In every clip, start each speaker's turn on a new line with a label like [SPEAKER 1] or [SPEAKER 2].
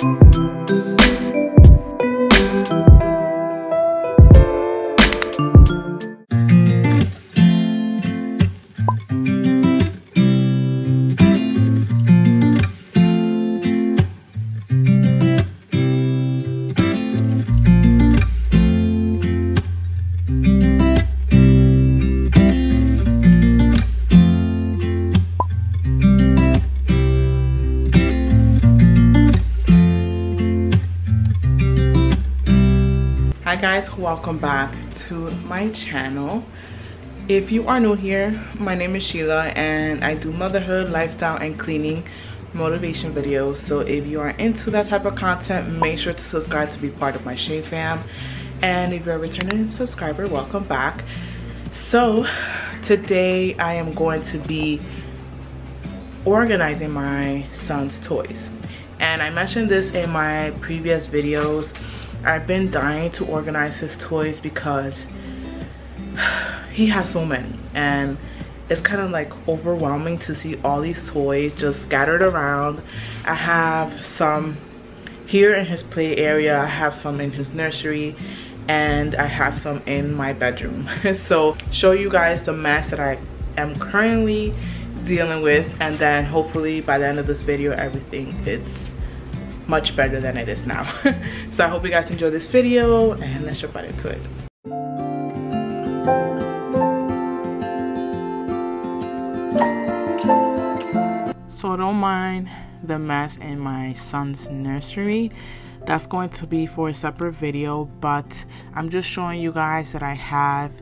[SPEAKER 1] hi guys welcome back to my channel. If you are new here my name is sheila and i do motherhood lifestyle and cleaning motivation videos. So if you are into that type of content make sure to subscribe to be part of my Shay fam. And if you're a returning subscriber welcome back. So today i am going to be organizing my son's toys. And i mentioned this in my previous videos I've been dying to organize his toys because he has so many. And it's kind of like overwhelming to see all these toys just scattered around. I have some here in his play area, I have some in his nursery. And I have some in my bedroom. so show you guys the mess that I am currently dealing with. And then hopefully by the end of this video everything is much better than it is now. so I hope you guys enjoy this video and let's jump right into it. So don't mind the mess in my son's nursery. That's going to be for a separate video, but I'm just showing you guys that I have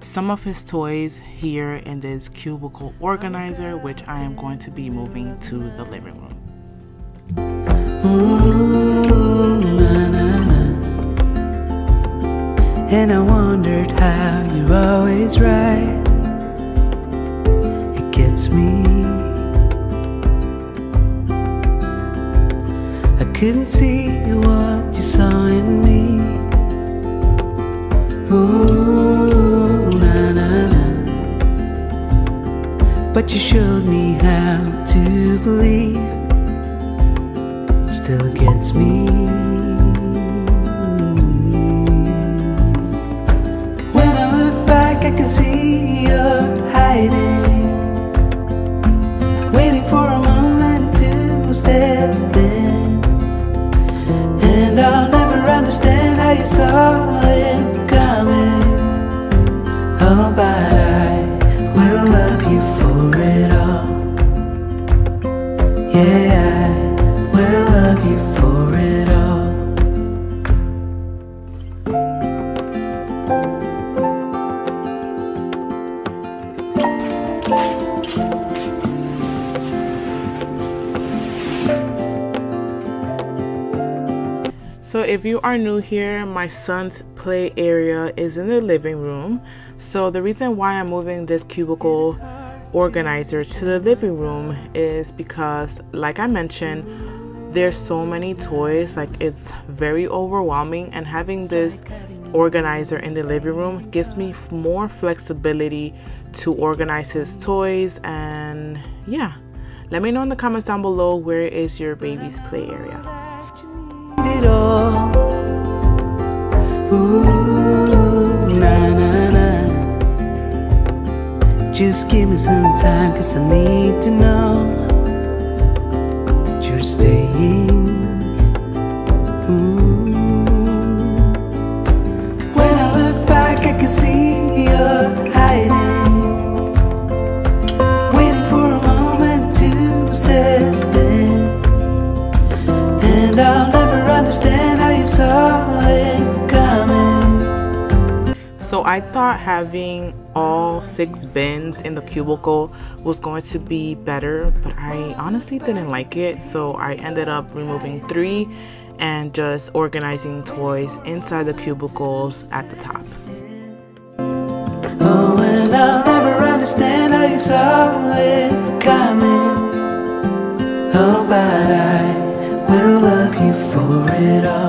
[SPEAKER 1] some of his toys here in this cubicle organizer, which I am going to be moving to the living room.
[SPEAKER 2] Ooh, na, na, na. And I wondered how you're always right. It gets me. I couldn't see what you saw in me. Ooh, na na na. But you showed me how to believe waiting for a moment to step in. And I'll never understand how you saw it coming. Oh, but I will love you for it all. Yeah.
[SPEAKER 1] If you are new here, my son's play area is in the living room. So the reason why I'm moving this cubicle organizer to the living room is because like I mentioned, there's so many toys, like it's very overwhelming and having this organizer in the living room gives me more flexibility to organize his toys and yeah. Let me know in the comments down below where is your baby's play area.
[SPEAKER 2] Na na na. Just give me some time, cause I need to know that you're staying. Ooh. When I look back, I can see you're hiding. Waiting for a moment to step in. And I'll
[SPEAKER 1] I thought having all six bins in the cubicle was going to be better, but I honestly didn't like it. So I ended up removing three and just organizing toys inside the cubicles at the top.
[SPEAKER 2] Oh, and I'll never understand how you saw it coming. Oh, but I will love you for it all.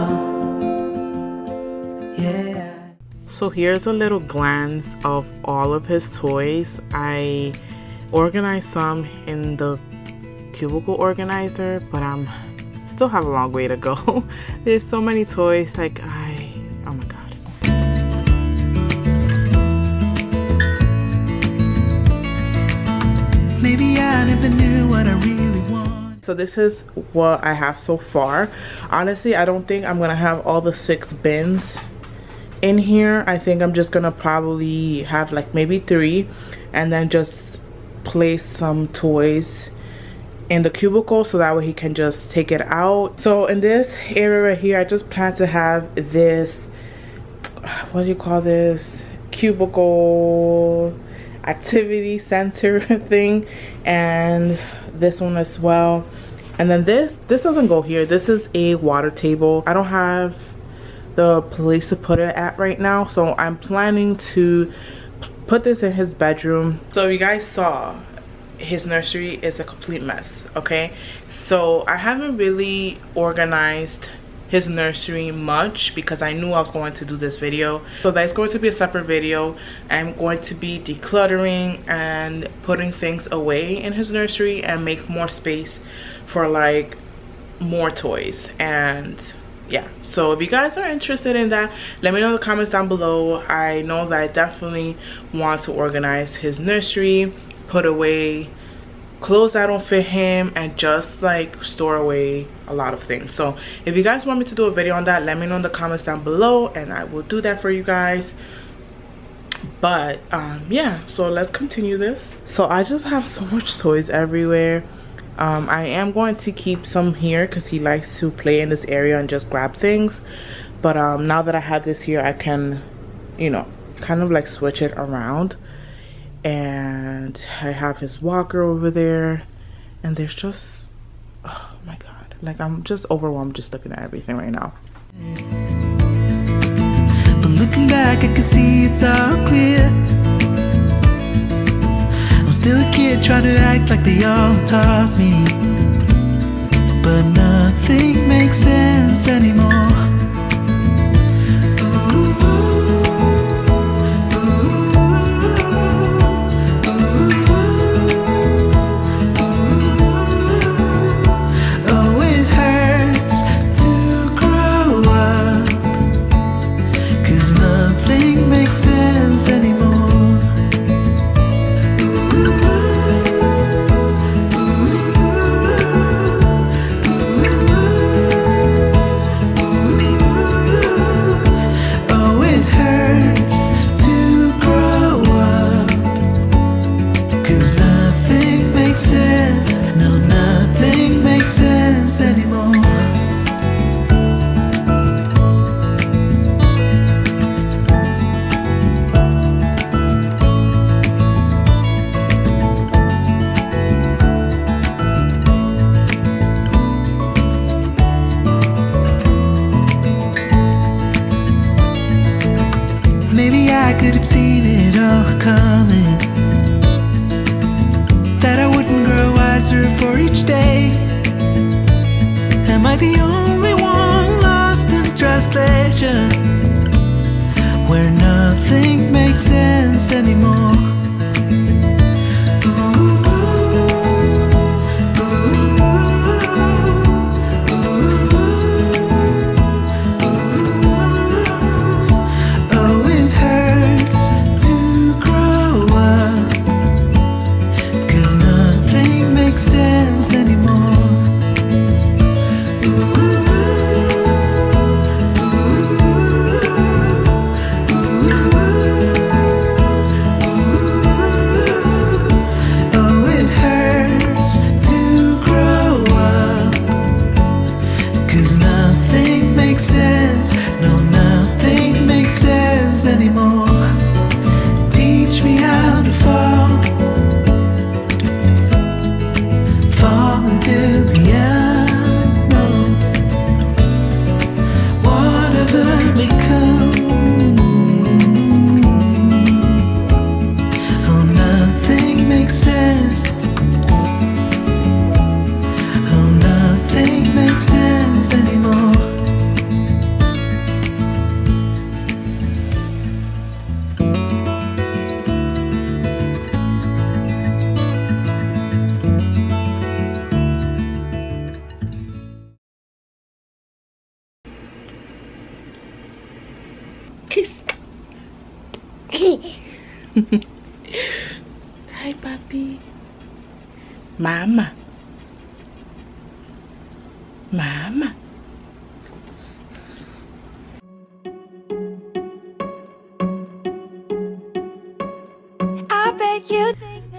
[SPEAKER 1] So here's a little glance of all of his toys. I organized some in the cubicle organizer, but I'm still have a long way to go. There's so many toys. Like, I, oh my God.
[SPEAKER 2] Maybe I never knew what I really want.
[SPEAKER 1] So this is what I have so far. Honestly, I don't think I'm gonna have all the six bins in here. I think I'm just gonna probably have like maybe three and then just place some toys in the cubicle so that way he can just take it out. So in this area right here i just plan to have this what do you call this? Cubicle activity center thing and this one as well. And then this this doesn't go here. This is a water table. I don't have the place to put it at right now so i'm planning to put this in his bedroom so you guys saw his nursery is a complete mess okay so i haven't really organized his nursery much because I knew I was going to do this video. So that's going to be a separate video. I'm going to be decluttering and putting things away in his nursery and make more space for like more toys and yeah. So if you guys are interested in that let me know in the comments down below. I know that i definitely want to organize his nursery put away clothes that don't fit him and just like store away a lot of things. So if you guys want me to do a video on that let me know in the comments down below and i will do that for you guys. But um yeah. So let's continue this. So i just have so much toys everywhere um i am going to keep some here because he likes to play in this area and just grab things. But um now that i have this here i can you know kind of like switch it around. And I have his walker over there. And there's just oh my god. Like I'm just overwhelmed just looking at everything right now.
[SPEAKER 2] But looking back I can see it's all clear still a kid trying to act like they all taught me. But nothing makes sense anymore Kiss.
[SPEAKER 1] Hi, puppy. Mama. Mama.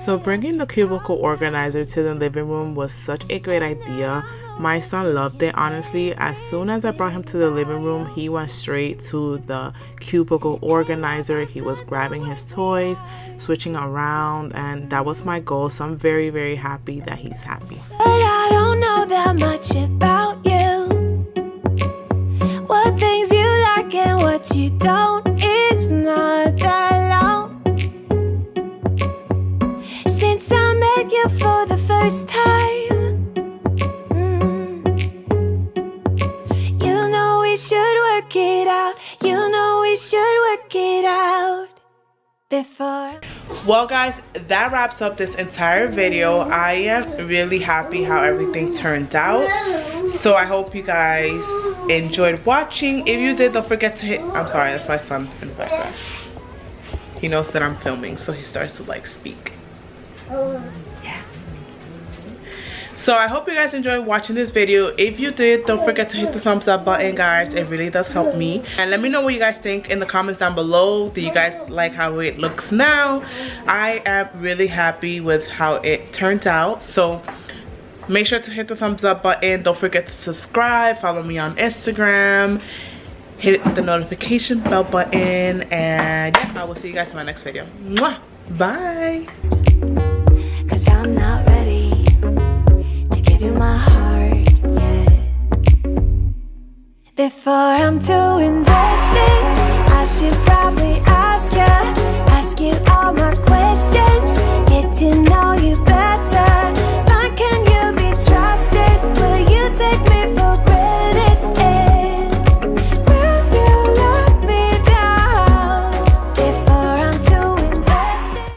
[SPEAKER 1] So bringing the cubicle organizer to the living room was such a great idea. My son loved it. Honestly, as soon as I brought him to the living room, he went straight to the cubicle organizer. He was grabbing his toys, switching around, and that was my goal. So I'm very, very happy that he's happy. But first time. Mm. should work it out. You know we should work it out before. Well guys, that wraps up this entire video. I am really happy how everything turned out. So I hope you guys enjoyed watching. If you did, don't forget to hit, I'm sorry, that's my son in the background. He knows that I'm filming, so he starts to like speak. So i hope you guys enjoyed watching this video. If you did don't forget to hit the thumbs up button guys. It really does help me. And let me know what you guys think in the comments down below. Do you guys like how it looks now? I am really happy with how it turned out. So make sure to hit the thumbs up button. Don't forget to subscribe. Follow me on instagram. Hit the notification bell button. And yeah i will see you guys in my next video. Mwah! bye. Cause I'm not ready my heart yet Before I'm too invested
[SPEAKER 3] I should probably ask you Ask you all my questions Get to know you better